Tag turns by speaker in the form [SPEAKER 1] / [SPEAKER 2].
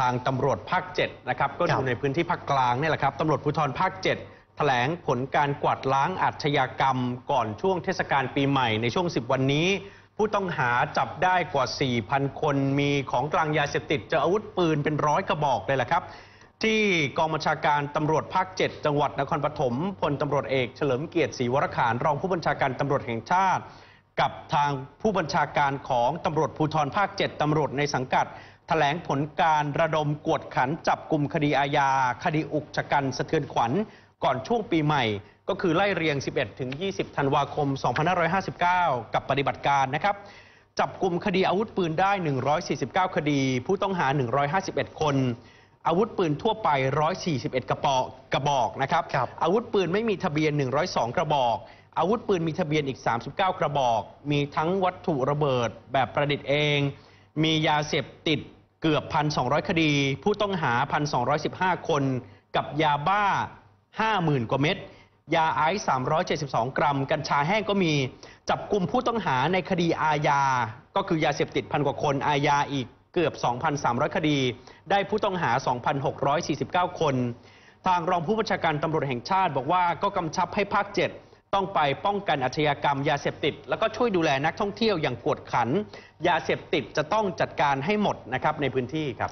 [SPEAKER 1] ทางตำรวจภาค7นะครับก็
[SPEAKER 2] ค
[SPEAKER 1] อ
[SPEAKER 2] รับ
[SPEAKER 1] ยู่ในพื้นที่ภาคกลางนี่แหละครับตำรวจภูธรภาค 7 แถลงผลการกวาดล้างอาชญากรรม ก่อนช่วงเทศกาลปีใหม่ในช่วง 10 วันนี้ ผู้ต้องหาจับได้กว่า 4,000 คนมีของกลางยาเสพติดเจออาวุธปืนเป็นร้อยกระบอกเลยแหละครับ ที่กองบัญชาการตำรวจภาค 7 จังหวัดนครปฐมพลตำรวจเอกเฉลิมเกียรติศรีวรขานรองผู้บัญชาการตำรวจแห่งชาติ กับทางผู้บัญชาการของตำรวจภูธรภาค 7ตำรวจในสังกัดแถลงผลการระดมกวดขันจับกลุ่มคดีอาญา คดีอุกชะกันสะเทือนขวัญ ก่อนช่วงปีใหม่ ก็คือไล่เรียง 11 ถึง 20 ธันวาคม 2559 กับปฏิบัติการนะครับ จับกลุ่มคดีอาวุธปืนได้ 149 คดี ผู้ต้องหา 151 คน อาวุธปืนทั่วไป 141 กระบอกกระบอกนะครับ
[SPEAKER 2] ครับ
[SPEAKER 1] อาวุธปืนไม่มีทะเบียน 102 กระบอก อาวุธปืนมีทะเบียนอีก 39 กระบอก มีทั้งวัตถุระเบิดแบบประดิษฐ์เอง มียาเสพติดเกือบ 1,200 คดี ผู้ต้องหา 1,215 คน กับยาบ้า 50,000 กว่าเม็ด ยาไอซ์372 กรัม กัญชาแห้งก็มี จับกลุ่มผู้ต้องหาในคดีอาญา ก็คือยาเสพติดพันกว่าคน อาญาอีก เกือบ 2,300 คดี ได้ผู้ต้องหา 2,649 คน ทางรองผู้บัญชาการตำรวจแห่งชาติบอกว่าก็กำชับให้ภาค 7 ต้องไปป้องกันอาชญากรรมยาเสพติด แล้วก็ช่วยดูแลนักท่องเที่ยวอย่างกวดขัน ยาเสพติดจะต้องจัดการให้หมดนะครับในพื้นที่ครับ